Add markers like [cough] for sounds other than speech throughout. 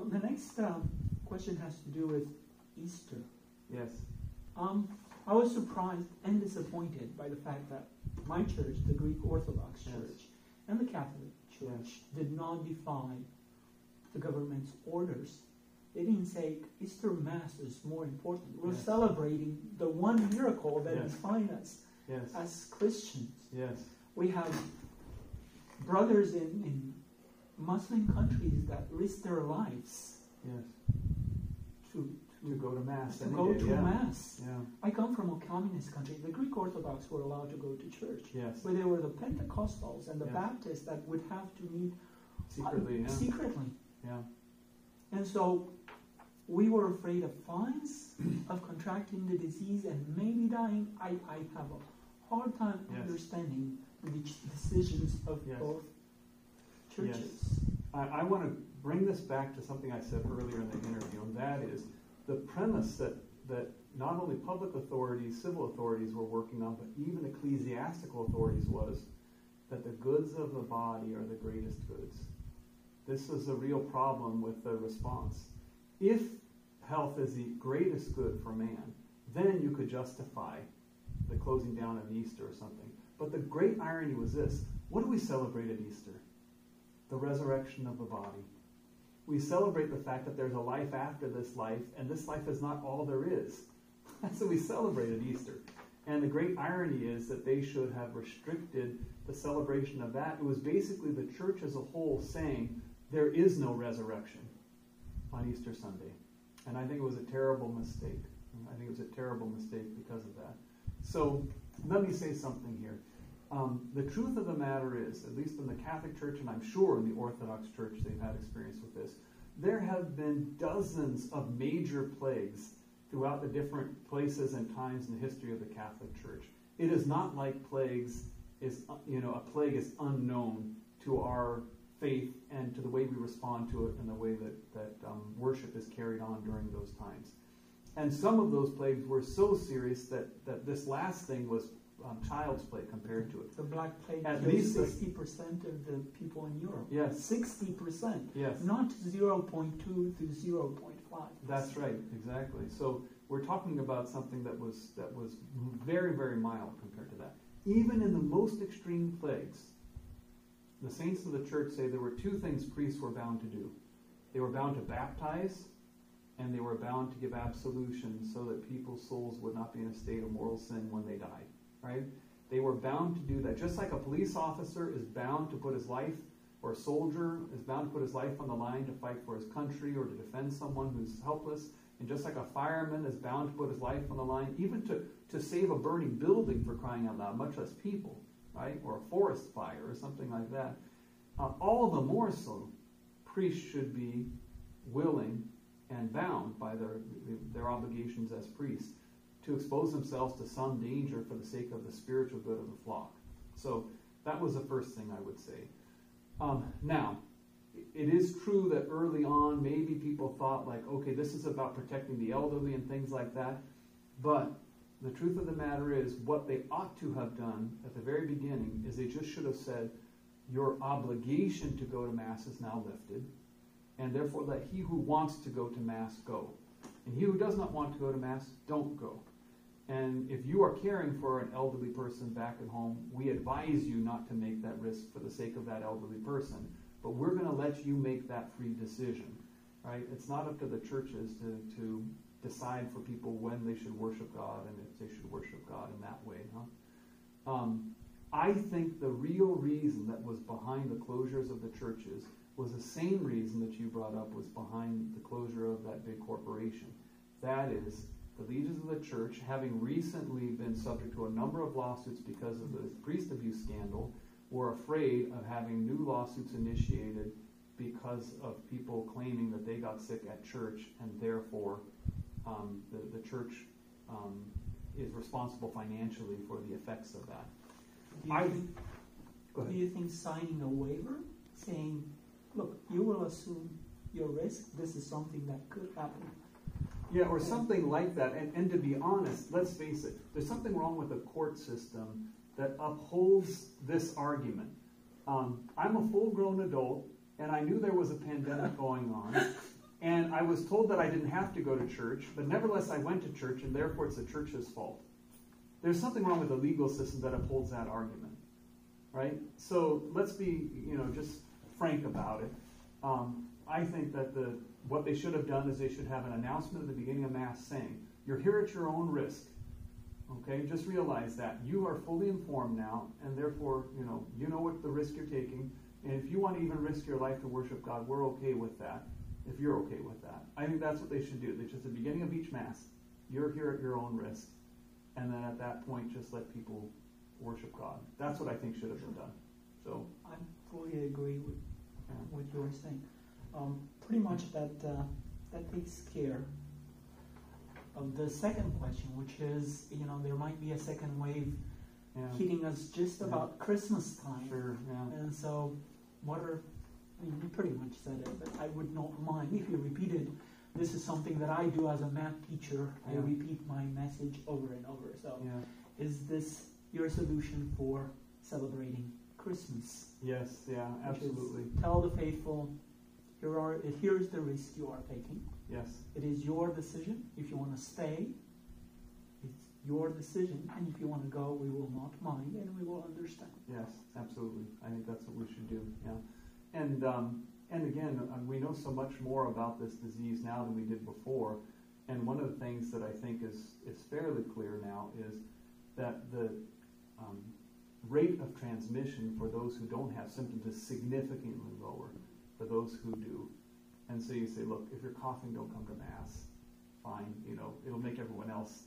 Well, the next um, question has to do with Easter. Yes. Um, I was surprised and disappointed by the fact that my church, the Greek Orthodox Yes. Church, and the Catholic Church did not defy the government's orders. They didn't say Easter Mass is more important. We're Yes. celebrating the one miracle that Yes. defines us Yes. as Christians. Yes. We have brothers in, in Muslim countries that risk their lives Yes. to, To go to mass. to go day, to yeah. Mass. Yeah. I come from a communist country. The Greek Orthodox were allowed to go to church, Yes. but they were the Pentecostals and the Yes. Baptists that would have to meet Secretly. uh, Yeah. secretly. Yeah. And so we were afraid of fines, of contracting the disease, and maybe dying. I, I have a hard time Yes. understanding the decisions of Yes. both churches. I, I want to bring this back to something I said earlier in the interview, and that is the premise that, that not only public authorities, civil authorities were working on, but even ecclesiastical authorities was that the goods of the body are the greatest goods. This is a real problem with the response. If health is the greatest good for man, then you could justify the closing down of Easter or something. But the great irony was this what do we celebrate at Easter? The resurrection of the body. We celebrate the fact that there's a life after this life, and this life is not all there is. [laughs] What we celebrate at Easter. And the great irony is that they should have restricted the celebration of that. It was basically the church as a whole saying there is no resurrection on Easter Sunday. And I think it was a terrible mistake. I think it was a terrible mistake because of that. So let me say something here. Um, the truth of the matter is, at least in the Catholic Church, and I'm sure in the Orthodox Church they've had experience with this, there have been dozens of major plagues throughout the different places and times in the history of the Catholic Church. It is not like plagues is, you know, a plague is unknown to our faith and to the way we respond to it and the way that, that um, worship is carried on during those times. And some of those plagues were so serious that, that this last thing was um, child's play compared to it. The Black Plague At least 60% of the people in Europe. Yes. 60%. Yes. Not 0.2 to 0.5. That's right, exactly. So we're talking about something that was that was very, very mild compared to that. Even in the most extreme plagues, the saints of the church say there were two things priests were bound to do. They were bound to baptize, and they were bound to give absolution so that people's souls would not be in a state of moral sin when they died. Right? They were bound to do that. Just like a police officer is bound to put his life, or a soldier is bound to put his life on the line to fight for his country or to defend someone who's helpless, and just like a fireman is bound to put his life on the line, even to, to save a burning building for crying out loud, much less people, right? Or a forest fire or something like that. Uh, all the more so, priests should be willing and bound by their, their obligations as priests to expose themselves to some danger for the sake of the spiritual good of the flock. So that was the first thing I would say. Um, now, it is true that early on, maybe people thought, like, okay, this is about protecting the elderly and things like that. But the truth of the matter is, what they ought to have done at the very beginning is they just should have said, your obligation to go to Mass is now lifted, and therefore let he who wants to go to Mass go. And he who does not want to go to Mass, don't go. And if you are caring for an elderly person back at home, we advise you not to make that risk for the sake of that elderly person. But we're going to let you make that free decision, right? It's not up to the churches to, to decide for people when they should worship God and if they should worship God in that way. Huh? Um, I think the real reason that was behind the closures of the churches was the same reason that you brought up was behind the closure of that big corporation. That is, the leaders of the church, having recently been subject to a number of lawsuits because of the priest abuse scandal, were afraid of having new lawsuits initiated because of people claiming that they got sick at church and therefore um, the, the church um, is responsible financially for the effects of that. Do I- think, do you think signing a waiver saying, look, you will assume your risk, this is something that could happen? Yeah, or something like that. And, and to be honest, let's face it, there's something wrong with the court system that upholds this argument. Um, I'm a full grown adult, and I knew there was a pandemic going on, [laughs] and I was told that I didn't have to go to church, but nevertheless I went to church, and therefore it's the church's fault. There's something wrong with the legal system that upholds that argument, right? So let's be, you know, just frank about it. Um, I think that the what they should have done is they should have an announcement at the beginning of mass saying, "You're here at your own risk." Okay, just realize that you are fully informed now, and therefore, you know, you know what the risk you're taking. And if you want to even risk your life to worship God, we're okay with that. If you're okay with that, I think that's what they should do. They just at the beginning of each mass, you're here at your own risk, and then at that point, just let people worship God. That's what I think should have been done. So, I fully agree with yeah. what you're saying. Um, pretty much that uh, that takes care of the second question, which is, you know, there might be a second wave yeah. hitting us just Yeah. about Christmas time. Sure, yeah. And so, what are, I mean, you pretty much said it, but I would not mind if you repeated. This is something that I do as a math teacher. I repeat my message over and over. So, is this your solution for celebrating Christmas? Yes, yeah, absolutely. tell the faithful, here are here is the risk you are taking. Yes. It is your decision. If you want to stay, it's your decision. And if you want to go, we will not mind and we will understand. Yes, absolutely. I think that's what we should do. Yeah, and um, and again, uh, we know so much more about this disease now than we did before. And one of the things that I think is is fairly clear now is that the um, rate of transmission for those who don't have symptoms is significantly lower for those who do. And so you say, look, if you're coughing, don't come to mass. Fine, you know, it'll make everyone else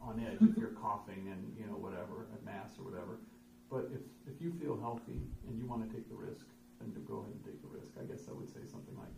on edge if you're [laughs] coughing and you know whatever at mass or whatever. But if if you feel healthy and you want to take the risk, then to go ahead and take the risk. I guess I would say something like